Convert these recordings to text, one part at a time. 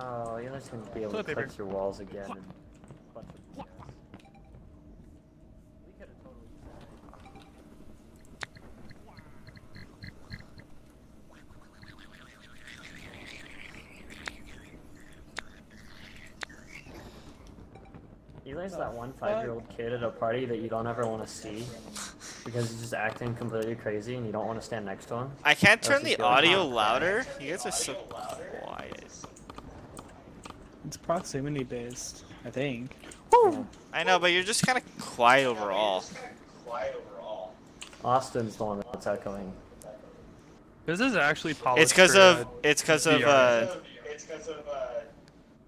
Oh, you're just gonna be able Toilet to paper. cut through walls again and bunch of BS. We could have totally used that. Eli's that one five-year-old kid at a party that you don't ever want to see because he's just acting completely crazy and you don't want to stand next to him. I can't turn the audio louder. You guys are so quiet. It's proximity based, I think. I know, but you're just kind of quiet overall. Austin's the one that's echoing. This is actually polished. It's because for, of uh, it's because of uh.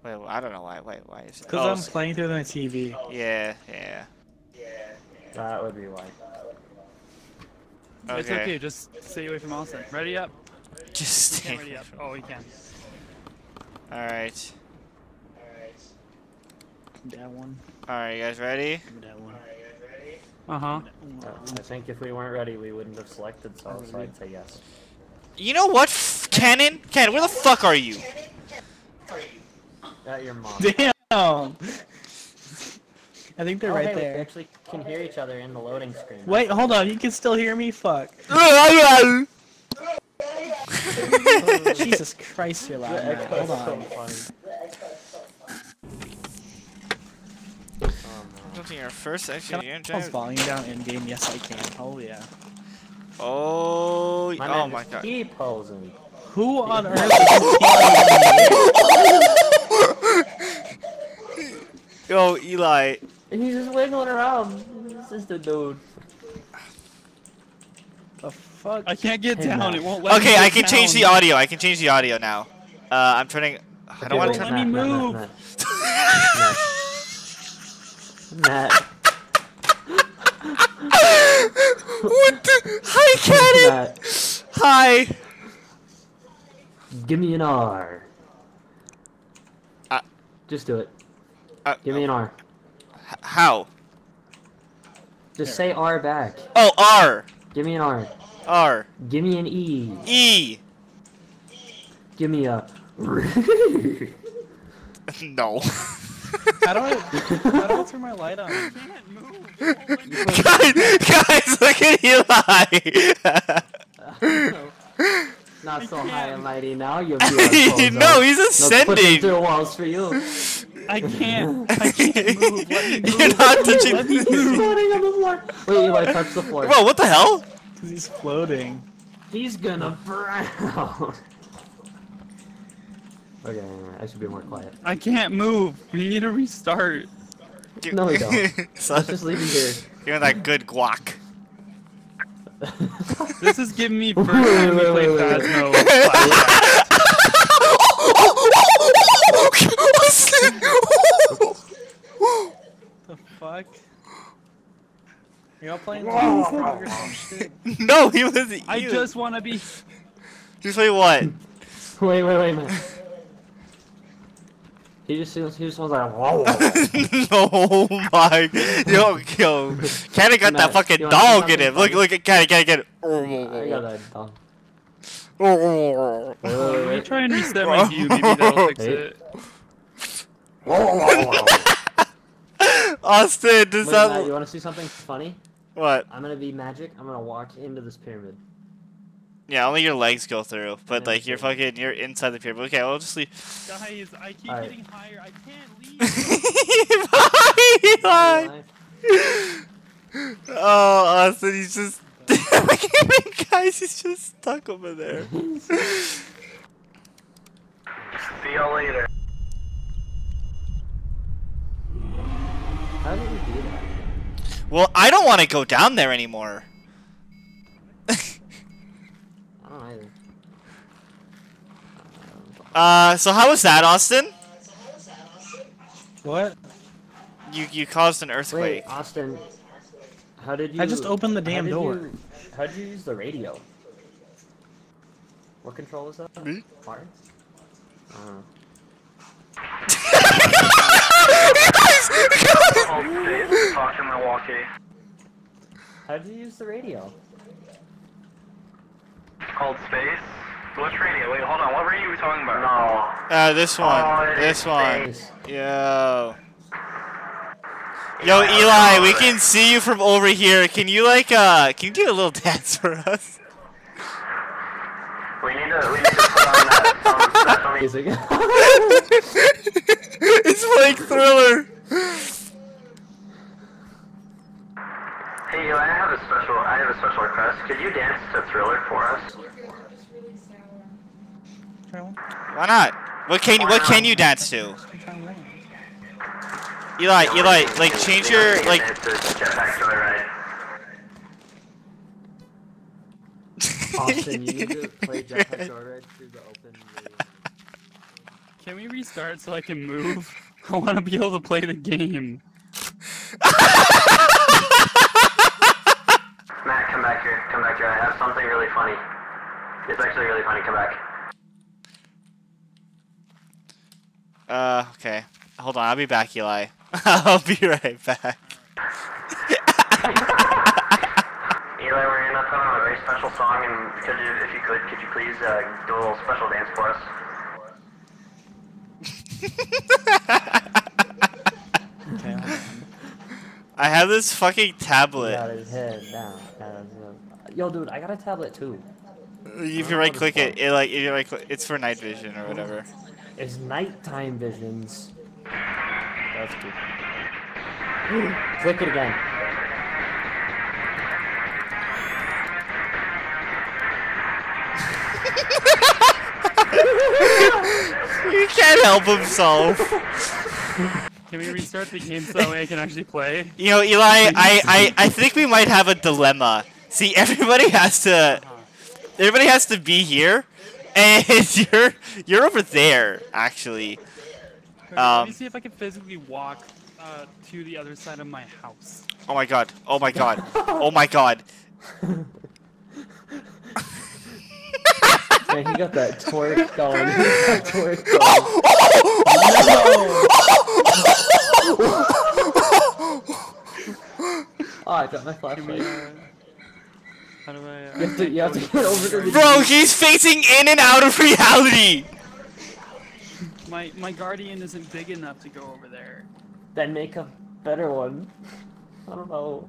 Wait, I don't know why. Wait, why is it? Because Oh, I'm s- playing through my TV. yeah, yeah. Yeah. That would be why. It's Okay. okay, just stay away from Austin. Ready up? Just stay. can't ready up. Oh, he can. All right, That one. all right, you guys ready? That one. Uh huh. Uh, I think if we weren't ready, we wouldn't have selected, so, so I'd say yes. You know what, F- Cannon? Cannon, where the fuck are you? At your mom. Damn. I think they're Oh, right hey, We there. actually can hear each other in the loading screen. Wait, hold on. You can still hear me. Fuck. Jesus Christ, you're The loud. Hold on. funny. Something your first Can. I you're pause trying- volume down in game? Yes, I can. Oh yeah. Oh, My oh man my just god. keep posing. Who on earth is Yo, Eli. And he's just wiggling around. This is the dude. the fuck? I can't get Hey, down. Matt. It won't let me Okay, I get can change the audio. I can change the audio now. Uh, I'm turning. I don't want to wait, turn. let me Matt, move. Matt, what the? Hi. Matt, Hi. give me an R. Uh, Just do it. Uh, Give me an R. how? Just say R back. Oh, R. Give me an R. R. Give me an E. E. Give me a. No. How do I? How do I turn my light on? I can't move. guys, guys, look at Eli. Not so high and mighty now. You'll be no, he's No ascending. pushing through walls for you. I can't. I can't move. Let me move. You're not touching. Let me He's floating on the floor. Wait, Eli, touch the floor. Whoa, what the hell? Cause he's floating. He's gonna drown. Okay, I should be more quiet. I can't move. We need to restart. Give- No, we don't. Son, Let's just leave him here. Give me that good guac. This is giving me first time we wait, play wait, wait. Phasmo. The fuck? You're not playing Phasmo or some shit? no, he was. You. I just want to be. You play what? wait, wait, wait, man. He just he just was like, whoa. oh my, yo, yo, Kenny got that fucking you wanna see dog in him. Look, look at Kenny, Kenny, Kenny. I got that dog. Oh, Wait, wait, Let me wait. try and reset my view. Maybe that'll fix Hey. it. Austin, does Wait, that Matt, you want to see something funny? what? I'm gonna be magic. I'm gonna walk into this pyramid. Yeah, only your legs go through, but Yeah, like you're fucking, you're inside the pyramid. Okay, we'll just leave. Guys, I keep Alright. getting higher. I can't leave. Bye, Eli. Oh, Austin, he's just. Guys, he's just stuck over there. See y'all later. How did we do that? Well, I don't want to go down there anymore. I don't either. Uh, so how was that, Austin? What? You you caused an Wait, earthquake. Austin. How did you? I just opened the damn did door. you- how did you use the radio? What control was that? Me. Martin? Uh, Called Space, talk to Milwaukee. how did you use the radio? Called Space, Which radio? Wait, hold on. What radio were you talking about? No. Uh, this one. Oh, it this one. Nice. Yo. Yo, Eli, we can see you from over here. Can you like uh can you do a little dance for us? We need to, we need to put on that some special music. Music. it's like thriller. Hey, I have a special, I have a special request. Could you dance to Thriller for us? Why not? What can you what can you dance to? Eli, Eli, like change your like It's a jetpack joyride. Austin, you need to play Jetpack Joyride through the open. Can we restart so I can move? I want to be able to play the game. Back here. Come back here. I have something really funny. It's actually really funny. Come back. Uh okay. Hold on, I'll be back, Eli. I'll be right back. Eli, we're gonna put on a very special song, and could you, if you could, could you please uh, do a little special dance for us? Okay. hold on. I have this fucking Got tablet. his head down. got his head- Yo, dude, I got a tablet too. If you right click it, it like if you right click it's for night vision or whatever. It's nighttime visions. That's good. Click it again. He can't help himself. Can we restart the game so that way I can actually play? You know, Eli, I, I, I think we might have a dilemma. See, everybody has to, everybody has to be here, and you're, you're over there, actually. Let Um, me see if I can physically walk uh, to the other side of my house. Oh my god, oh my god, oh my god. Man, he got that twerk going. He got that twerk going. Oh, I got my flashlight. uh, how do I? Uh, You have to, you have to get over to the Bro, he's facing in and out of reality! my my guardian isn't big enough to go over there. Then make a better one. I don't know.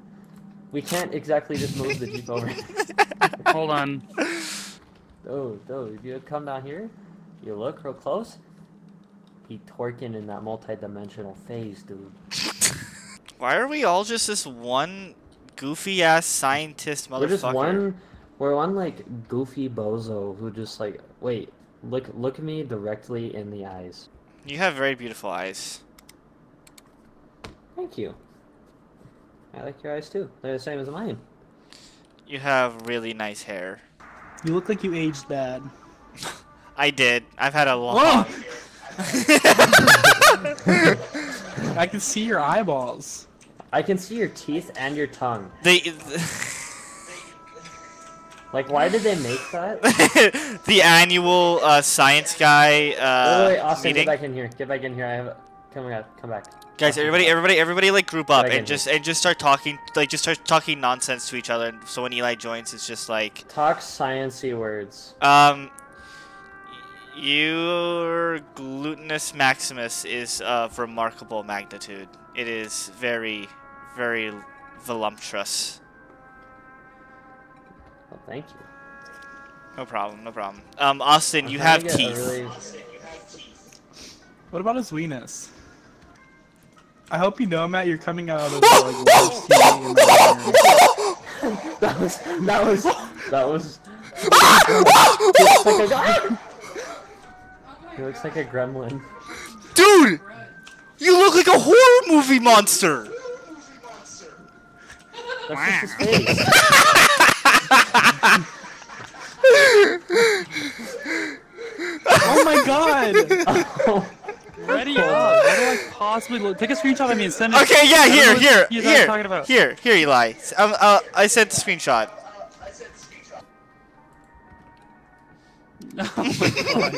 We can't exactly just move the jeep over. Hold on. Oh, dude, if you come down here, you look real close. He twerking in that multi-dimensional phase, dude. Why are we all just this one goofy ass scientist motherfucker? We're just one. We're one like goofy bozo who just like wait. Look, look at me directly in the eyes. You have very beautiful eyes. Thank you. I like your eyes too. They're the same as mine. You have really nice hair. You look like you aged bad. I did. I've had a long. Whoa! I can see your eyeballs. I can see your teeth and your tongue. the Like, why did they make that? the annual uh, science guy uh, wait, wait, wait, Austin, meeting. get back in here. Get back in here. I have. Come back. Come back. Guys, everybody, everybody, everybody, like group up Get back in and just and just start talking, like just start talking nonsense to each other. And so when Eli joins, it's just like, Talk sciency words. um, your glutinous maximus is of remarkable magnitude. It is very, very voluptuous. Well, thank you. No problem, no problem. Um, Austin, you trying have to get a teeth. What about his weenus? I hope you know, Matt, you're coming out of the like, worst TV in the world. That was. That was. That was. Ah! he looks like a. Ah! He looks like a gremlin. Dude, you look like a horror movie monster. That's just his face. Oh my god! oh, Ready up! How do I possibly look? Take a screenshot of me and send it. Okay, yeah, I here, here, you guys are here, talking here, here, Eli. Um, uh, I sent the screenshot. Oh.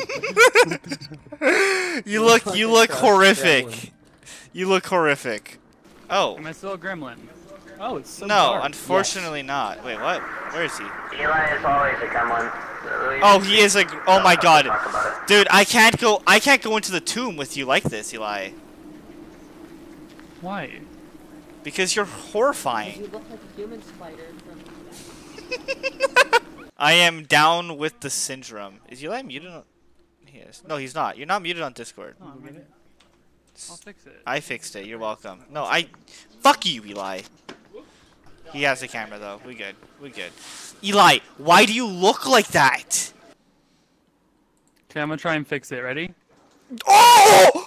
You look, you look horrific. You look horrific. Oh, Am I still a gremlin? Oh, it's so no, dark. unfortunately not. Wait, what? Where is he? Eli is always a gremlin. Oh, he is a. Oh my god, dude! I can't go. I can't go into the tomb with you like this, Eli, Why? because you're horrifying. You look like a human spider from. I am down with the syndrome. Is Eli muted on? He is. No, he's not. You're not muted on Discord. Oh, I'll fix it. I fixed it. You're welcome. No, I. Fuck you, Eli. He has the camera though. We good. We good. Eli, why do you look like that? Okay, I'm gonna try and fix it. Ready? Oh!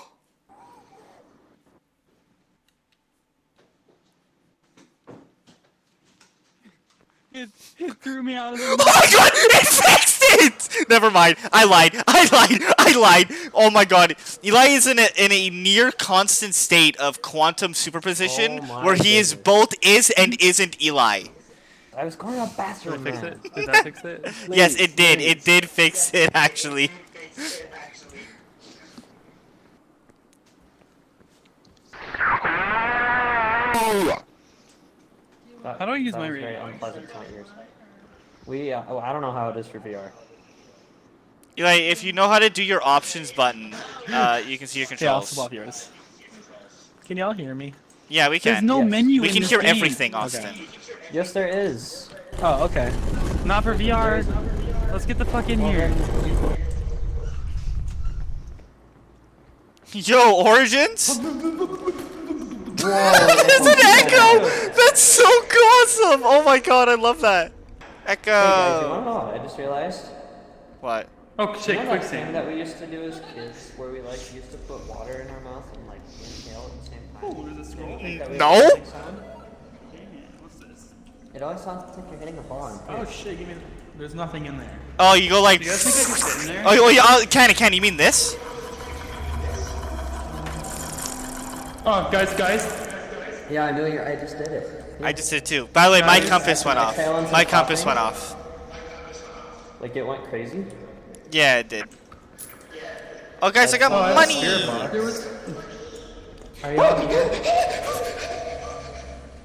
It, it threw me out of Oh the. my god! It fixed it! Never mind. I lied. I lied. I lied. Oh my god. Eli is in a in a near constant state of quantum superposition Oh where he is both is and isn't Eli. I was going to Did fix man. it? Did that fix it? yes, it did. It did fix it actually. Oh! That- How do I use my was very radio? unpleasant to my ears. We, uh, oh, I don't know how it is for VR. Eli, if you know how to do your options button, uh, you can see your controls. Yeah, I'll controls. swap yours. Can y'all hear me? Yeah, we can. There's can. no Yes. menu. we in can this hear game. everything, Okay. Austin. Yes, there is. Oh, okay. Not for VR. Let's get the fuck in here. Yo, Origins? Whoa! There's an echo! That's so awesome! Oh my god, I love that. Hey guys, you wanna Echo. know what I just realized? What? Oh You know Quick that thing save. that we used to do as kids, where we like used to put water in our mouth and like inhale at the same time? Oh, there's a scroll. Think that we No. had that sound? What's this? It always sounds like you're hitting a bomb. Oh pitch. shit! Give me. There's nothing in there. Oh, you go like. Do you guys think I can sit in there? Oh, oh yeah, oh, Kenny, Kenny, you mean this? Oh, guys, guys. Yeah, I knew you. I just did it. I just did too. By the way, my compass went off. My compass went off. Like it went crazy. Yeah, it did. Oh, guys, I got Oh, I a money! spirit box. There was. Are you all here?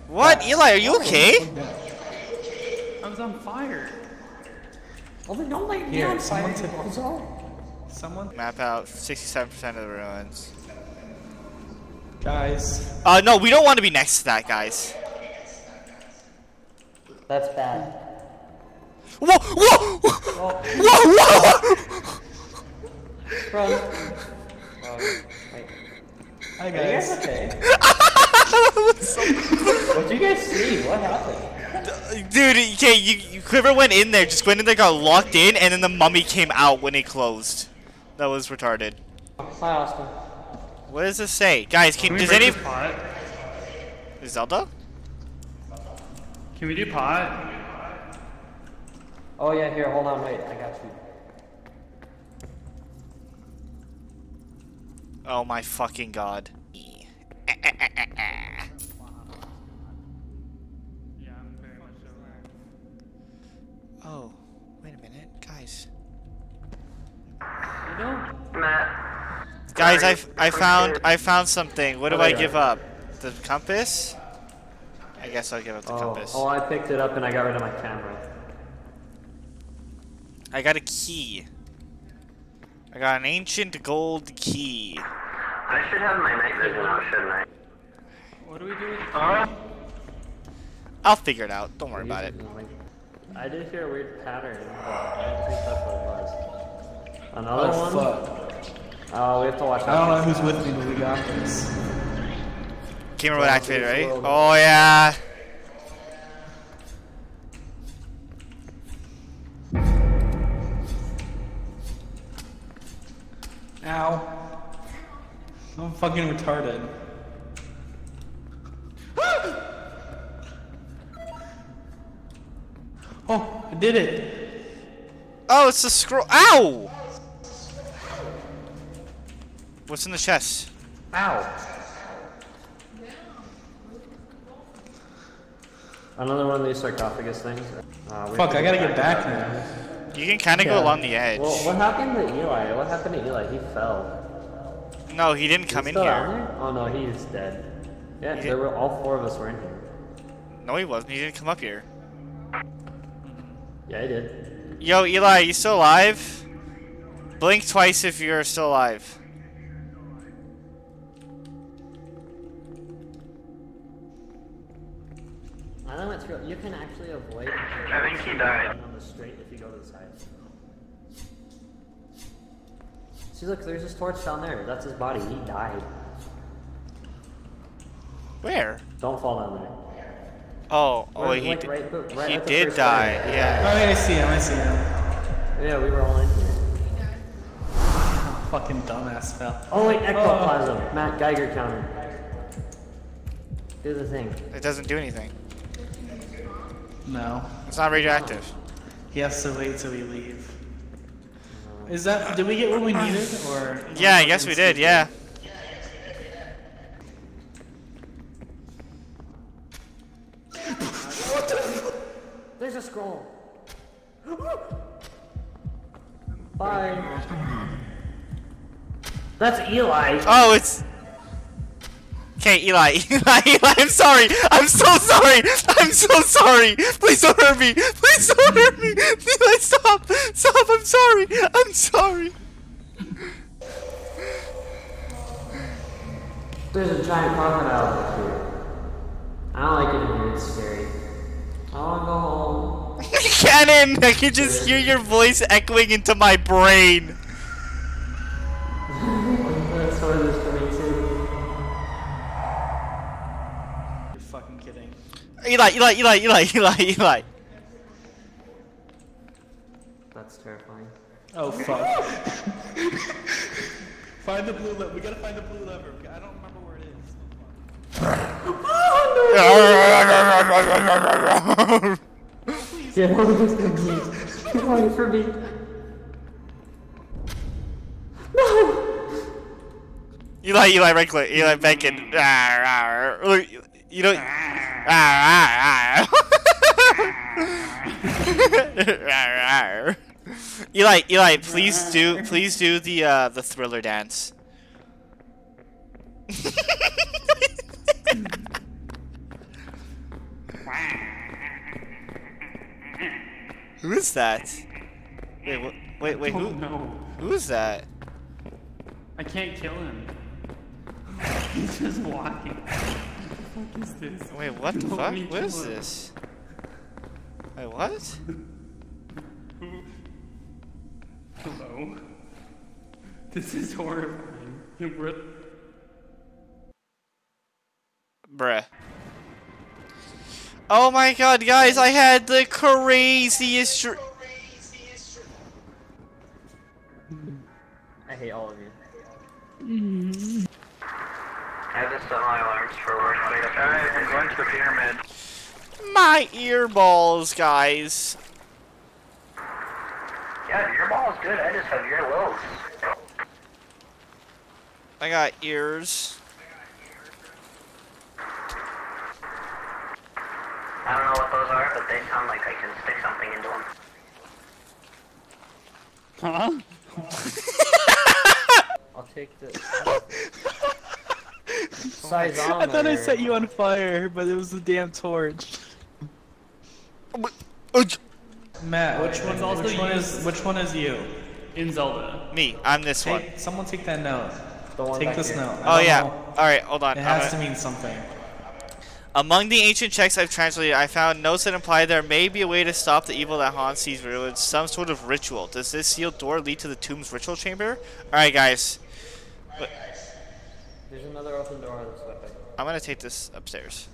What? Eli, are you okay? I was on fire. Well, then don't lay Here, down. someone fire. took- Someone. Map out 67% of the ruins. Guys. Uh, no, we don't want to be next to that, guys. That's bad. Whoa, whoa! Oh, Whoa, whoa! run. Oh, wait. Hi Are you guys guys. okay? What'd you guys see? What happened? Dude, okay, you, you whoever went in there just went in there, got locked in, and then the mummy came out when it closed. That was retarded. Hi, Austin. What does this say, guys? Can, Can we does break any this pot? Zelda? Can we do pot? Oh yeah, here. Hold on. Wait. I got you. Oh my fucking god. Yeah, I'm very much so. Oh, wait a minute, guys. You. Matt. Guys, I, I found I found something. What do What I give got? up? The compass? I guess I'll give up the Oh, compass. oh, I picked it up and I got rid of my camera. I got a key. I got an ancient gold key. I should have my night vision out, shouldn't I? What do we do with Huh? I'll figure it out. Don't worry about it. Like, I did hear a weird pattern, but I don't think that's what it was. Another Oh one? fuck. Oh, we have to watch I don't know who's with me, but we got this. Camera mode activated, please, right? Oh yeah. Ow. I'm fucking retarded. oh, I did it. Oh, it's the scroll. Ow! What's in the chest? Ow! Another one of these sarcophagus things. Uh, Fuck, I gotta get back now. You can kind of Yeah. go along the edge. Well, what happened to Eli? What happened to Eli? He fell. no, he didn't come He's in still down here. Oh no, he is dead. Yeah, He there did- were all four of us were in here. No, he wasn't. He didn't come up here. Yeah, he did. Yo, Eli, you still alive? Blink twice if you're still alive. I know it's real. You can actually avoid. I think he died. On the straight if you go to the side. See, look, there's his torch down there. That's his body. He died. Where? Don't fall down there. Oh, oh, Right- he, like right right he did die. layer. Yeah. Oh, I see him. I see him. Yeah, we were all in here. Fucking dumbass fell. Oh wait, ectoplasm. Oh. Matt Geiger counter. Do the thing. It doesn't do anything. No. It's not radioactive. He has to wait till we leave. Is that? Did we get what we needed, or? Yeah, I guess we did. Yeah. what the? There's a scroll. Bye. That's Eli. Oh, it's. Okay, Eli, Eli, Eli, I'm sorry. I'm so sorry. I'm so sorry. Please don't hurt me. Please don't hurt me. Please stop. Stop. I'm sorry. I'm sorry. There's a giant crocodile back here. I don't like it in here. It's scary. I wanna go home. Cannon, I can just hear your voice echoing into my brain. Eli, Eli, Eli, Eli, Eli, Eli. That's terrifying. Oh fuck. find the blue lever. We gotta find the blue lever. I don't remember where it is. Yeah, what is this? He's waiting for me. Eli, Eli, right click. Eli, bacon. Rawr, ah, rawr. Ah, Look, you know. Eli, Eli, please do, please do the uh, the thriller dance. Who is that? Wait, wait, wait, who? no. Who is that? I can't kill him. He's just walking. What the fuck is this? Wait, what the fuck? me What is this? Wait, what? Hello? This is horrifying. We're- Bruh. Oh my god, guys, I had the craziest dr- I hate all of you. Mm-hmm. I have the semi alarms for work. Alright, I'm going to the pyramid. My earballs, guys. Yeah, your ball is good. I just have your lows. I got ears. I don't know what those are, but they sound like I can stick something into them. Huh? I'll take the size I thought I set you on fire, but it was the damn torch. Matt, which one? also Which one is? Which one is you? In Zelda. Me, I'm this one. Someone take that note. The one Take back this here. note. I Oh yeah. know. Alright, hold on. It has to gonna- mean something. Among the ancient texts I've translated, I found notes that imply there may be a way to stop the evil that haunts these ruins, some sort of ritual. Does this sealed door lead to the tomb's ritual chamber? Alright, guys. There's another open door on this way. I'm gonna take this upstairs.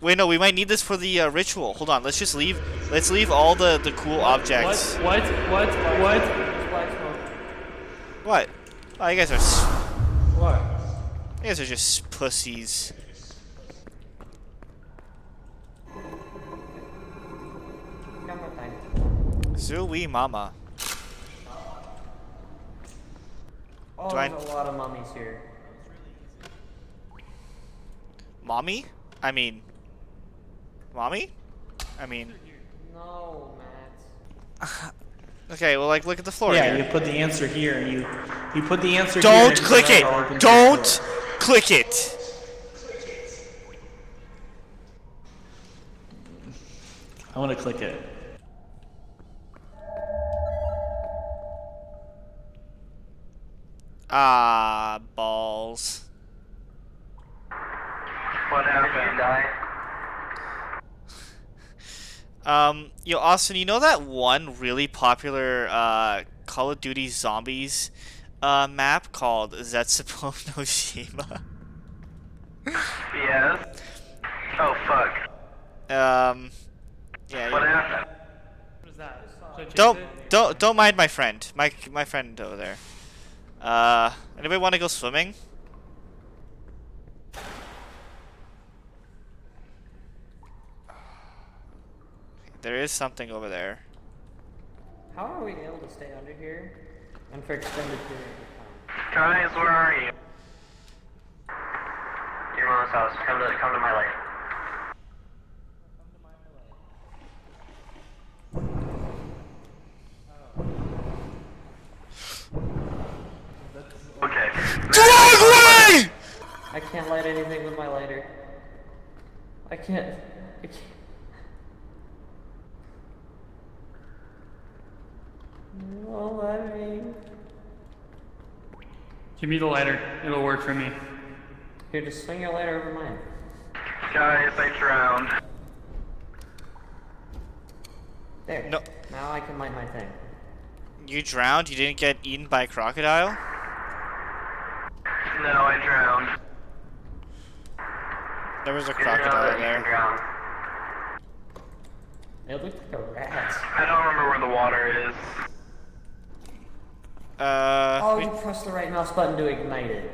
Wait, no, we might need this for the uh, ritual. Hold on, let's just leave. Let's leave all the the cool objects. What? What? What? What? Black. What? Oh, you guys are. s- What? You guys are just pussies. Camera. Zooey mama. Oh, Do there's a lot of mummies here. Mommy? I mean. Mommy? I mean. No, Matt. Okay, well, like, look at the floor Yeah, here. you put the answer here, and you you put the answer. here, Don't and click it's it! all open Don't click it! I want to click it. Ah, balls. What happened? You die? Um, yo, Austin, you know that one really popular uh, Call of Duty Zombies uh, map called Zetsubo no Shima? Yes. Oh fuck. Um, yeah. What you- happened? What is that? Should I chase Don't don't don't mind my friend. My my friend over there. Uh, anybody want to go swimming? There is something over there. How are we able to stay under here and for extended period of time? Guys, where are you? Your mom's house. Come to come to my light. Okay. Drag I can't light anything with my lighter. I can't. I can't. No, let me. Give me the lighter. It'll work for me. Here, just swing your lighter over mine. Guys, I drowned. There. No. Now I can light my thing. You drowned? You didn't get eaten by a crocodile? No, I drowned. There was a Didn't know that crocodile you can there. It looked like a rat. I don't remember where the water is. Uh, Oh, we- you pressed the right mouse button to ignite it.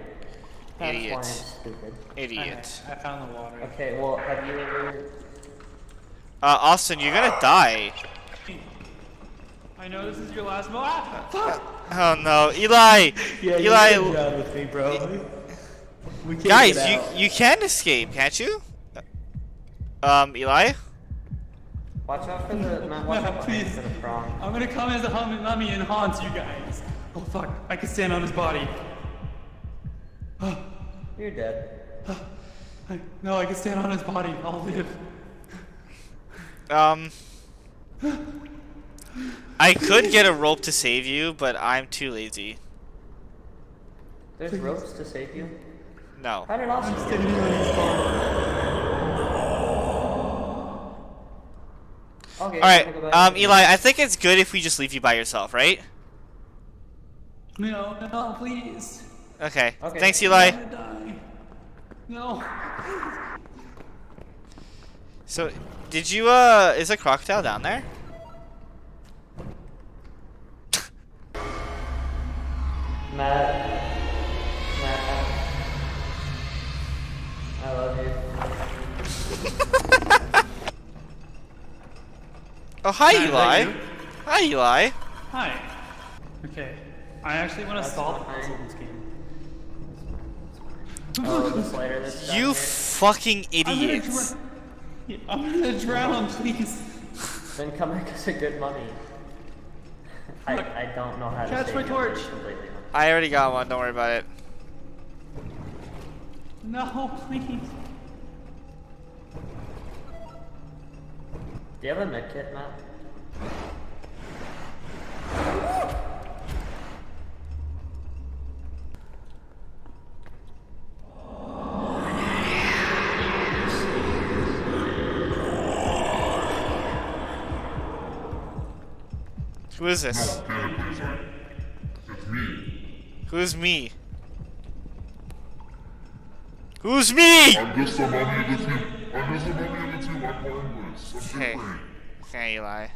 That's Idiot. why I'm stupid. idiot. I found the water. Okay, well, have you ever... Uh, Austin, you're gonna die. I know this is your last mo- ah, fuck! Oh no, Eli! Yeah, Eli, can drown with me, bro. We can't guys, get you out. you can escape, can't you? Um, Eli? Watch out for the... Not watch No, out please. for the prong. I'm gonna come as a hum- mummy and haunt you guys. Oh fuck! I can stand on his body. You're dead. I, no, I can stand on his body. I'll live. Um, I could get a rope to save you, but I'm too lazy. There's ropes to save you. No. How did Austin get Standing on his body. Okay, All right, I'm gonna go back um, to- Eli, I think it's good if we just leave you by yourself, right? No, no, please. Okay. Okay. Thanks, Eli. No. So, did you, uh, is a crocodile down there? Matt. Matt. I love you. Oh, hi, Matt, is that Eli. you? Hi, Eli. Hi. Okay. I actually want to That's solve the puzzle in this game. Oh, the slider that's down You here. fucking I'm gonna, idiots. I'm gonna drown, please. Then come back as a good mummy. I, I don't know how to catch my torch. I already got one, don't worry about it. No, please. Do you have a medkit, Matt? Who is this? Who's me? Who's me? I'm just a mummy of the team. I'm just a mummy of the team. I'm harmless. I'm Hey. different. Okay, Eli.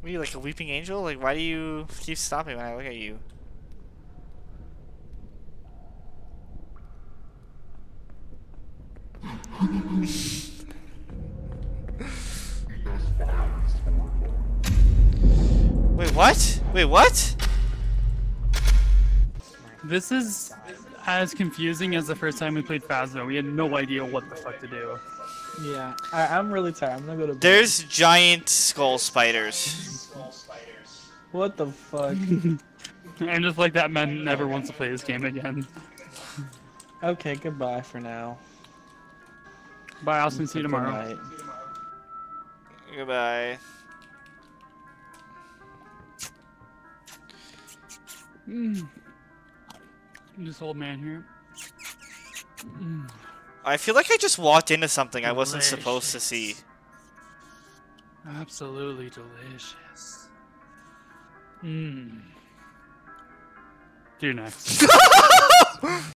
What are you, like a weeping angel? Like, why do you keep stopping when I look at you? Wait, what? Wait, what? This is as confusing as the first time we played Phasmo. We had no idea what the fuck to do. Yeah, I, I'm really tired. I'm gonna go to bed. There's giant skull spiders. What the fuck? And just like that man never wants to play this game again. okay, goodbye for now. Bye, Austin. See you tomorrow. Good. Goodbye. Mm. This old man here. I feel like I just walked into something I wasn't supposed to see. Absolutely delicious. Mmm. You next.